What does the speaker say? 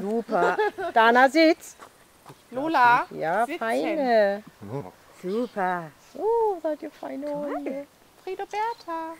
Super. Dana sitzt. Lola. Ja, sitzen. feine. Super. So, seid ihr feine Hunde. Frido Bertha.